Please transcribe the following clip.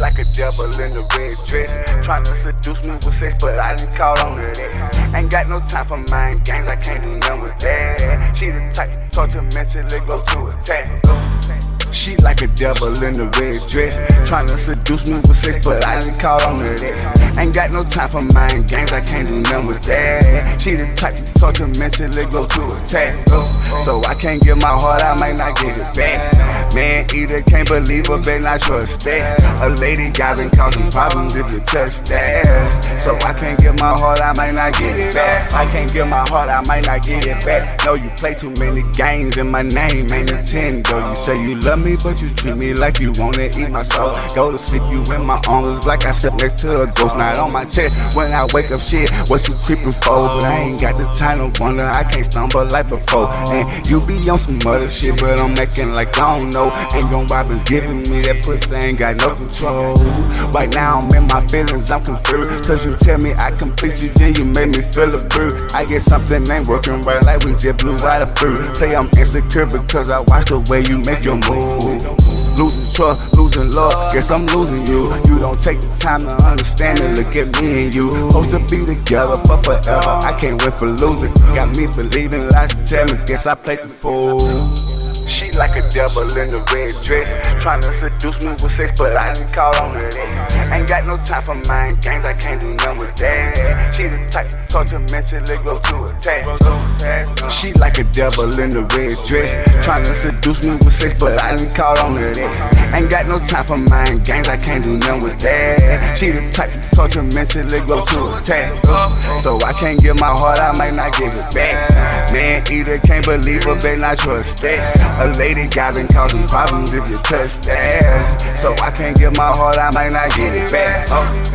like a devil in a red dress. Trying to seduce me with sex, but I didn't call on her that. Ain't got no time for mind games, I can't do nothing with that. She the type, talk torture mentally, go to attack. She like a devil in a red dress. Trying to seduce me with sex, but I didn't call on her that. Ain't got no time for mind games, I can't do nothing with that. She the type to torture mentally, go to attack. So I can't give my heart, I might not get it back. Man either can't believe her, better not trust that. A lady got been causing problems if you touch that. My heart, I might not get it back. I can't give my heart, I might not get it back. No, you play too many games in my name ain't Nintendo. You say you love me, but you treat me like you wanna eat my soul. Go to sleep, you in my arms like I slept next to a ghost. Not on my chest when I wake up, shit. What you creeping for? But I ain't got the time to wonder. I can't stumble like before. And you be on some other shit, but I'm acting like I don't know. Ain't gon' robbers giving me that pussy, ain't got no control. Right now I'm in my feelings, I'm confused. Cause you tell me I complete you, then you make me feel a bruise. I guess something ain't working right, like we just blew out of fruit. Say I'm insecure because I watch the way you make your move. Losing trust, losing love, guess I'm losing you. You don't take the time to understand it. Look at me and you, supposed to be together for forever. I can't wait for losing. Got me believing lies to tell me. Guess I played the fool. She like a devil in a red dress. Trying to seduce me with sex, but I didn't call on her that. Ain't got no time for mind games, I can't do nothing with that. She the type to torture mentally, go to attack. She like a devil in a red dress. Trying to seduce me with sex, but I didn't call on her that. Ain't got no time for mind games, I can't do nothing with that. She the type to torture mentally, go to attack. So I can't give my heart, I might not give it back. Man either can't believe her, better not trust that. A lady got been causing problems if you touch that. So I can't give my heart, I might not get it back. Oh.